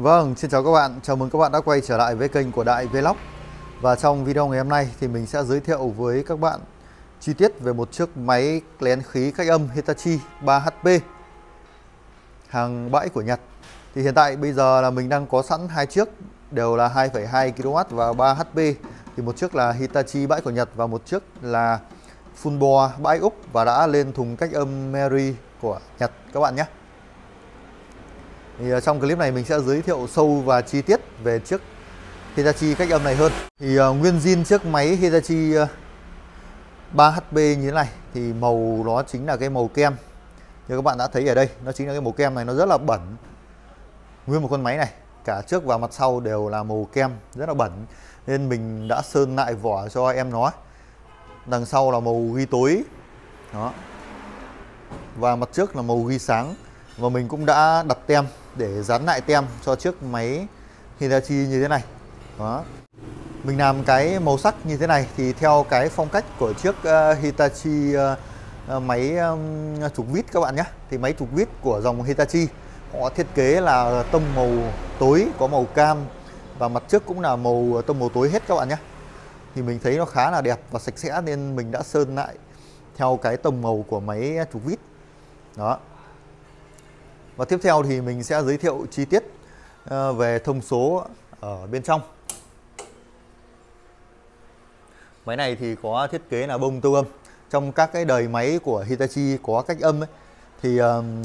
Vâng, xin chào các bạn. Chào mừng các bạn đã quay trở lại với kênh của Đại Vlog. Và trong video ngày hôm nay thì mình sẽ giới thiệu với các bạn chi tiết về một chiếc máy lén khí cách âm Hitachi 3HP hàng bãi của Nhật. Thì hiện tại bây giờ là mình đang có sẵn hai chiếc đều là 2,2 kW và 3 HP. Thì một chiếc là Hitachi bãi của Nhật và một chiếc là Funbo bãi Úc và đã lên thùng cách âm Mary của Nhật các bạn nhé. Thì à, trong clip này mình sẽ giới thiệu sâu và chi tiết về chiếc Hitachi cách âm này hơn. Thì uh, nguyên zin chiếc máy Hitachi à, uh, 3HP như thế này thì màu nó chính là cái màu kem. Như các bạn đã thấy ở đây, nó chính là cái màu kem này nó rất là bẩn. Nguyên một con máy này, cả trước và mặt sau đều là màu kem rất là bẩn nên mình đã sơn lại vỏ cho em nó. Đằng sau là màu ghi tối. Đó. Và mặt trước là màu ghi sáng và mình cũng đã đặt tem để dán lại tem cho chiếc máy Hitachi như thế này. Đó. Mình làm cái màu sắc như thế này thì theo cái phong cách của chiếc uh, Hitachi uh, máy um, trục vít các bạn nhé. Thì máy trục vít của dòng Hitachi họ thiết kế là tông màu tối có màu cam và mặt trước cũng là màu tông màu tối hết các bạn nhé. Thì mình thấy nó khá là đẹp và sạch sẽ nên mình đã sơn lại theo cái tông màu của máy trục vít. Đó và tiếp theo thì mình sẽ giới thiệu chi tiết ờ, về thông số ở bên trong. Máy này thì có thiết kế là bông tiêu âm. Trong các cái đời máy của Hitachi có cách âm ấy, thì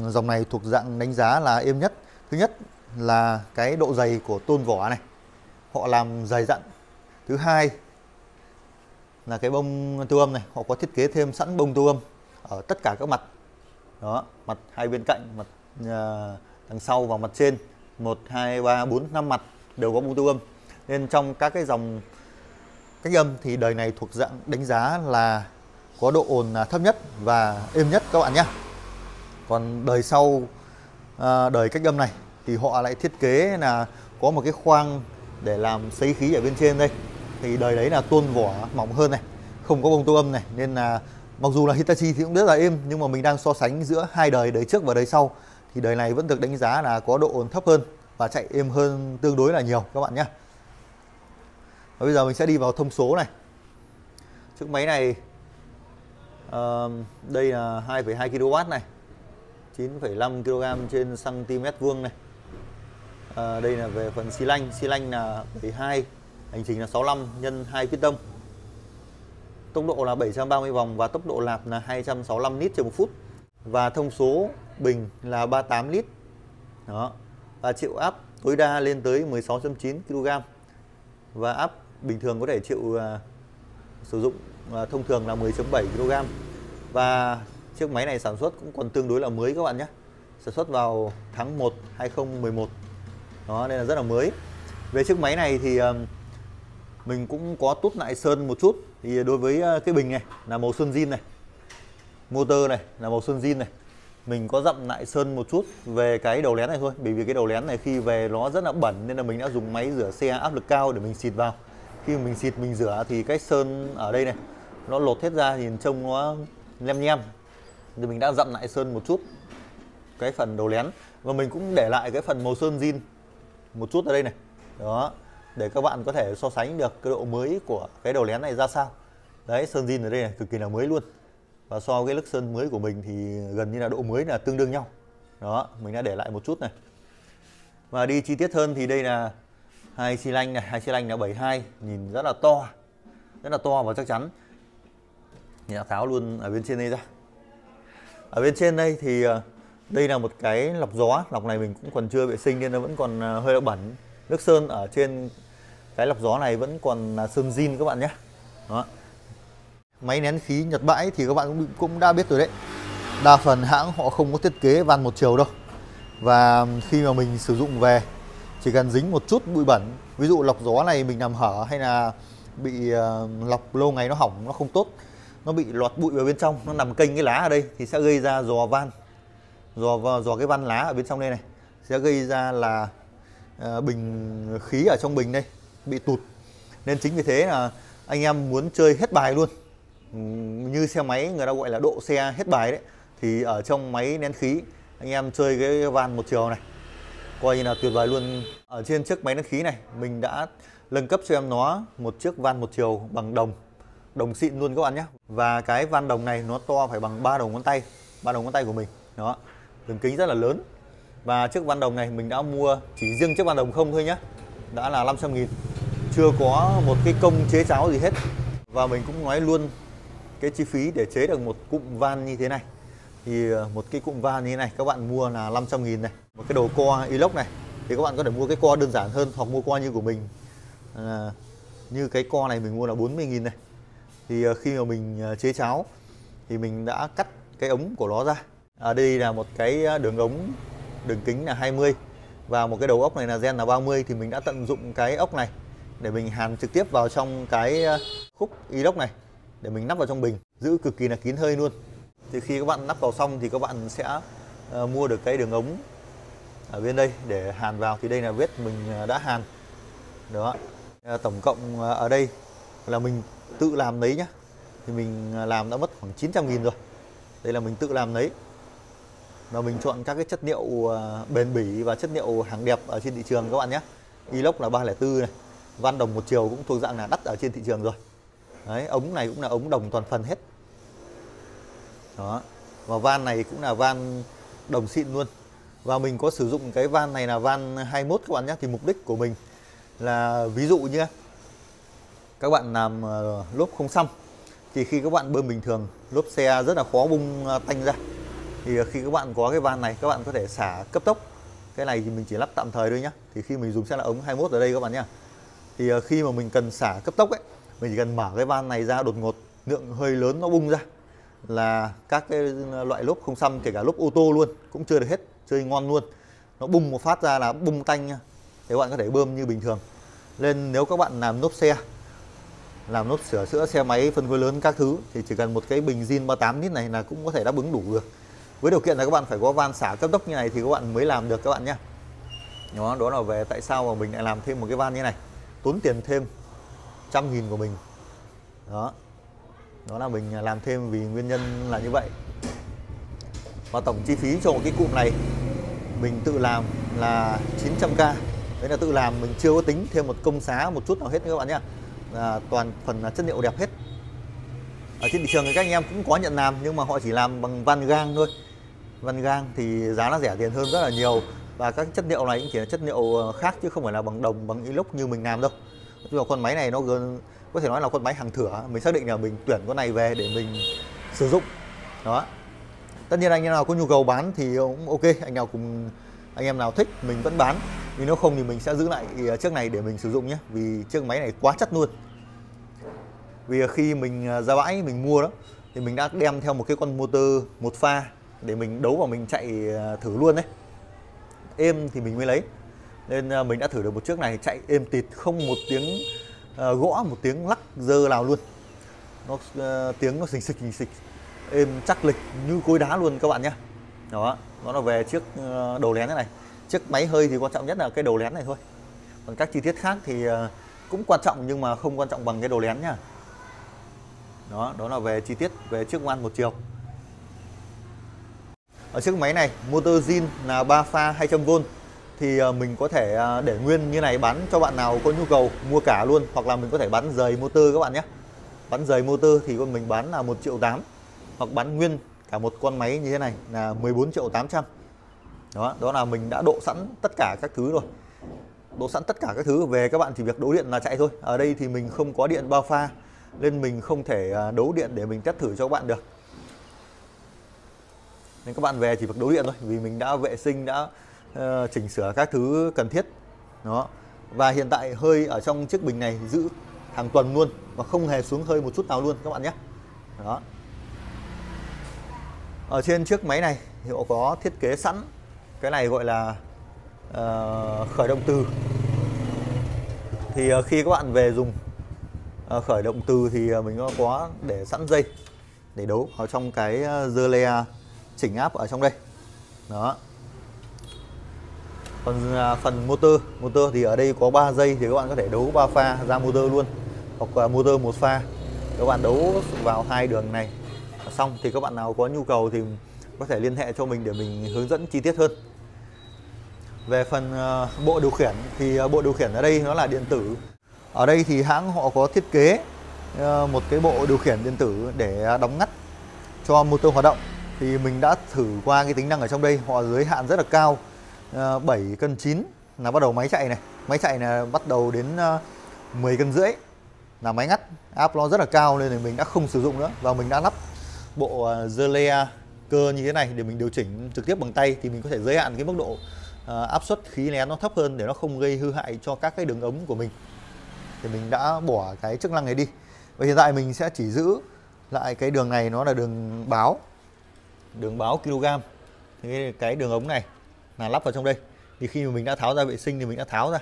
dòng này thuộc dạng đánh giá là êm nhất. Thứ nhất là cái độ dày của tôn vỏ này. Họ làm dày dặn. Thứ hai là cái bông tiêu âm này, họ có thiết kế thêm sẵn bông tiêu âm ở tất cả các mặt. Đó, mặt hai bên cạnh, mặt Ờ, đằng sau và mặt trên 1 2 3 4 5 mặt đều có bông tiêu âm nên trong các cái dòng cách âm thì đời này thuộc dạng đánh giá là có độ ồn à, thấp nhất và êm nhất các bạn nhé. Còn đời sau à, đời cách âm này thì họ lại thiết kế là có một cái khoang để làm sấy khí ở bên trên đây. Thì đời đấy là tôn vỏ mỏng hơn này, không có bông tiêu âm này. Nên là mặc dù là Hitachi thì cũng rất là êm, nhưng mà mình đang so sánh giữa hai đời đời trước và đời sau thì đời này vẫn được đánh giá là có độ ồn thấp hơn và chạy êm hơn tương đối là nhiều các bạn nhé. Và bây giờ mình sẽ đi vào thông số này. Chiếc máy này uh, đây là 2,2 kW này 9,5 kg trên cm vuông này. À, đây là về phần xi lanh. Xi lanh là 72 hành trình là 65 nhân 2 piston tốc độ là 730 vòng và tốc độ lạp là 265 lít trên một phút và thông số bình là 38 lít. Đó và chịu áp tối đa lên tới 16.9 kg và áp bình thường có thể chịu uh, sử dụng uh, thông thường là 10.7 kg và chiếc máy này sản xuất cũng còn tương đối là mới các bạn nhé. Sản xuất vào tháng 1 2011 đó nên là rất là mới. Về chiếc máy này thì uh, mình cũng có tút lại sơn một chút. Thì đối với uh, cái bình này là màu sơn zin này motor này là màu sơn zin này. Mình có dặm lại sơn một chút về cái đầu lén này thôi, bởi vì cái đầu lén này khi về nó rất là bẩn nên là mình đã dùng máy rửa xe áp lực cao để mình xịt vào. Khi mình xịt, mình rửa thì cái sơn ở đây này, nó lột hết ra nhìn trông nó lem nhem. Thì mình đã dặm lại sơn một chút cái phần đầu lén. Và mình cũng để lại cái phần màu sơn zin một chút ở đây này. Đó, để các bạn có thể so sánh được cái độ mới của cái đầu lén này ra sao. Đấy, sơn zin ở đây này, cực kỳ là mới luôn và so với lức sơn mới của mình thì gần như là độ mới là tương đương nhau. Đó, mình đã để lại một chút này. Và đi chi tiết hơn thì đây là hai xi lanh này, hai xi lanh là 72 nhìn rất là to, rất là to và chắc chắn. Nhà tháo luôn ở bên trên đây ra. Ở bên trên đây thì ờ, đây là một cái lọc gió, lọc này mình cũng còn chưa vệ sinh nên nó vẫn còn ờ, hơi là bẩn. Nước sơn ở trên cái lọc gió này vẫn còn là sơn zin các bạn nhé. Đó máy nén khí Nhật bãi thì các bạn cũng cũng đã biết rồi đấy. Đa phần hãng họ không có thiết kế van một chiều đâu. Và khi mà mình sử dụng về, chỉ cần dính một chút bụi bẩn, ví dụ lọc gió này mình làm hở hay là bị ờ, lọc lâu ngày nó hỏng, nó không tốt, nó bị lọt bụi vào bên trong, nó nằm kênh cái lá ở đây thì sẽ gây ra giò van. Giò giò cái van lá ở bên trong đây này sẽ gây ra là ờ, bình khí ở trong bình đây bị tụt. Nên chính vì thế là anh em muốn chơi hết bài luôn như xe máy người ta gọi là độ xe hết bài đấy. Thì ở trong máy nén khí, anh em chơi cái van một chiều này, coi như là tuyệt vời luôn. Ở trên chiếc máy nén khí này, mình đã nâng cấp cho em nó một chiếc van một chiều bằng đồng đồng xịn luôn các bạn nhé. Và cái van đồng này nó to phải bằng ba đầu ngón tay, ba đầu ngón tay của mình. Đó, đường kính rất là lớn. Và chiếc van đồng này mình đã mua chỉ riêng chiếc van đồng không thôi nhé, đã là 500 nghìn. Chưa có một cái công chế cháo gì hết. Và mình cũng nói luôn cái chi phí để chế được một cụm van như thế này. Thì ờ, một cái cụm van như thế này các bạn mua là 500 nghìn này. Một cái đầu co inox này thì các bạn có thể mua cái co đơn giản hơn hoặc mua co như của mình. À, như cái co này mình mua là 40 nghìn này. Thì ờ, khi mà mình chế cháo thì mình đã cắt cái ống của nó ra. Ở đây là một cái đường ống đường kính là 20 và một cái đầu ốc này là gen là 30 thì mình đã tận dụng cái ốc này để mình hàn trực tiếp vào trong cái khúc inox này để mình nắp vào trong bình. Giữ cực kỳ là kín hơi luôn. Thì khi các bạn nắp vào xong thì các bạn sẽ ờ, mua được cái đường ống ở bên đây để hàn vào. Thì đây là vết mình ờ, đã hàn. Đó. Ờ, tổng cộng ở đây là mình tự làm lấy nhá. Thì mình làm đã mất khoảng 900 nghìn rồi. Đây là mình tự làm lấy. Và mình chọn các cái chất liệu bền bỉ và chất liệu hàng đẹp ở trên thị trường các bạn nhé inox là 304 này. Van đồng một chiều cũng thuộc dạng là đắt ở trên thị trường rồi đấy, ống này cũng là ống đồng toàn phần hết. Đó, và van này cũng là van đồng xịn luôn. Và mình có sử dụng cái van này là van 21 các bạn nhé, thì mục đích của mình là ví dụ như các bạn làm ờ, lốp không xăm thì khi các bạn bơm bình thường, lốp xe rất là khó bung ờ, tanh ra. Thì ờ, khi các bạn có cái van này, các bạn có thể xả cấp tốc. Cái này thì mình chỉ lắp tạm thời thôi nhá thì khi mình dùng sẽ là ống 21 ở đây các bạn nhá thì khi mà mình cần xả cấp tốc ấy mình chỉ cần mở cái van này ra, đột ngột, lượng hơi lớn nó bung ra, là các cái loại lốp không xăm, kể cả lốp ô tô luôn, cũng chưa được hết, chơi ngon luôn. Nó bung một phát ra là bung tanh nha. Thì các bạn có thể bơm như bình thường. Nên nếu các bạn làm lốp xe, làm lốp sửa chữa xe máy, phân khối lớn các thứ, thì chỉ cần một cái bình zin 38 lít này là cũng có thể đáp ứng đủ được. Với điều kiện là các bạn phải có van xả cấp tốc như này thì các bạn mới làm được các bạn nhé đó đó là về tại sao mà mình lại làm thêm một cái van như này. Tốn tiền thêm trăm nghìn của mình. Đó. Đó là mình làm thêm vì nguyên nhân là như vậy. Và tổng chi phí cho một cái cụm này, mình tự làm là 900k đấy là tự làm, mình chưa có tính thêm một công xá một chút nào hết các bạn nhé là toàn phần là chất liệu đẹp hết. Ở trên thị trường thì các anh em cũng có nhận làm, nhưng mà họ chỉ làm bằng van gang thôi. Van gang thì giá nó rẻ tiền hơn rất là nhiều. Và các chất liệu này cũng chỉ là chất liệu ờ, khác chứ không phải là bằng đồng, bằng inox như mình làm đâu nhưng mà con máy này nó gần có thể nói là con máy hàng thửa. Mình xác định là mình tuyển con này về để mình sử dụng. Đó. Tất nhiên anh em nào có nhu cầu bán thì cũng ok. Anh nào cùng anh em nào thích, mình vẫn bán. Nhưng nếu không thì mình sẽ giữ lại à, chiếc này để mình sử dụng nhé. Vì chiếc máy này quá chất luôn. Vì khi mình à, ra bãi mình mua đó, thì mình đã đem theo một cái con motor một pha để mình đấu và mình chạy à, thử luôn đấy. Êm thì mình mới lấy nên à, mình đã thử được một chiếc này chạy êm tịt không một tiếng uh, gõ một tiếng lắc dơ nào luôn. Nó uh, tiếng nó xình xịch xình xịch êm chắc lịch như cối đá luôn các bạn nhé. Đó nó là về chiếc uh, đầu lén thế này. Chiếc máy hơi thì quan trọng nhất là cái đầu lén này thôi. Còn các chi tiết khác thì uh, cũng quan trọng nhưng mà không quan trọng bằng cái đầu lén nhá đó đó là về chi tiết về chiếc ngoan một chiều. Ở chiếc máy này motor zin là 3 pha 200V thì ờ, mình có thể ờ, để nguyên như này bán cho bạn nào có nhu cầu mua cả luôn, hoặc là mình có thể bán rời motor các bạn nhé. Bán rời motor thì con mình bán là 1 triệu 8 hoặc bán nguyên cả một con máy như thế này là 14 triệu 800 đó đó là mình đã độ sẵn tất cả các thứ rồi. Độ sẵn tất cả các thứ, về các bạn chỉ việc đấu điện là chạy thôi. Ở đây thì mình không có điện bao pha, nên mình không thể ờ, đấu điện để mình test thử cho các bạn được. Nên các bạn về chỉ việc đấu điện thôi, vì mình đã vệ sinh, đã uh, chỉnh sửa các thứ cần thiết. Đó. Và hiện tại hơi ở trong chiếc bình này giữ hàng tuần luôn và không hề xuống hơi một chút nào luôn các bạn nhé. Đó. Ở trên chiếc máy này hiệu có thiết kế sẵn cái này gọi là uh, khởi động từ. Thì uh, khi các bạn về dùng uh, khởi động từ thì uh, mình có để sẵn dây để đấu ở trong cái uh, dơ le chỉnh áp ở trong đây. Đó còn à, phần motor motor thì ở đây có 3 dây thì các bạn có thể đấu 3 pha ra motor luôn, hoặc motor một pha. Các bạn đấu vào hai đường này, xong thì các bạn nào có nhu cầu thì có thể liên hệ cho mình để mình hướng dẫn chi tiết hơn. Về phần à, bộ điều khiển thì à, bộ điều khiển ở đây nó là điện tử. Ở đây thì hãng họ có thiết kế một cái bộ điều khiển điện tử để đóng ngắt cho motor hoạt động. Thì mình đã thử qua cái tính năng ở trong đây, họ giới hạn rất là cao. Ờ, 7 cân 9 là bắt đầu máy chạy này. Máy chạy là bắt đầu đến ờ, 10 cân rưỡi là máy ngắt. Áp nó rất là cao nên thì mình đã không sử dụng nữa và mình đã lắp bộ ờ, Zelea cơ như thế này để mình điều chỉnh trực tiếp bằng tay thì mình có thể giới hạn cái mức độ áp suất khí nén nó thấp hơn để nó không gây hư hại cho các cái đường ống của mình. Thì mình đã bỏ cái chức năng này đi. Và hiện tại mình sẽ chỉ giữ lại cái đường này, nó là đường báo đường báo kg thì cái đường ống này là lắp vào trong đây. Thì khi mà mình đã tháo ra vệ sinh thì mình đã tháo ra.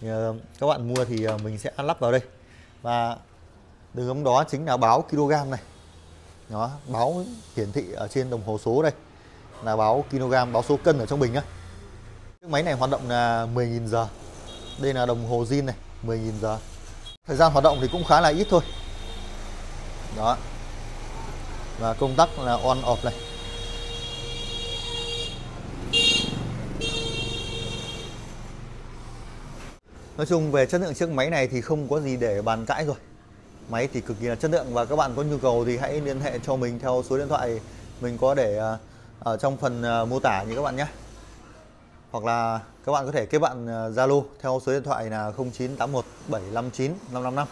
Thì, uh, các bạn mua thì uh, mình sẽ lắp vào đây. Và đường ống đó chính là báo kg này. Nó báo hiển thị ở trên đồng hồ số đây. Là báo kg báo số cân ở trong bình nhá. Chiếc máy này hoạt động là 10.000 giờ. Đây là đồng hồ zin này 10.000 giờ. Thời gian hoạt động thì cũng khá là ít thôi. Đó. Và công tắc là on off này. Nói chung về chất lượng chiếc máy này thì không có gì để bàn cãi rồi Máy thì cực kỳ là chất lượng và các bạn có nhu cầu thì hãy liên hệ cho mình theo số điện thoại mình có để ờ, ở trong phần ờ, mô tả như các bạn nhé hoặc là các bạn có thể kết bạn ờ, Zalo theo số điện thoại là 0981 759 555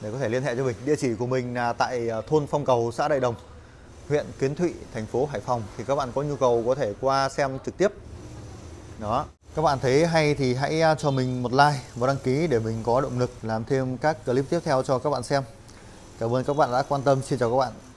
để có thể liên hệ cho mình. Địa chỉ của mình là tại thôn Phong Cầu, xã Đại Đồng, huyện Kiến Thụy, thành phố Hải Phòng. Thì các bạn có nhu cầu có thể qua xem trực tiếp. Đó. Các bạn thấy hay thì hãy à, cho mình một like và đăng ký để mình có động lực làm thêm các clip tiếp theo cho các bạn xem. Cảm ơn các bạn đã quan tâm. Xin chào các bạn.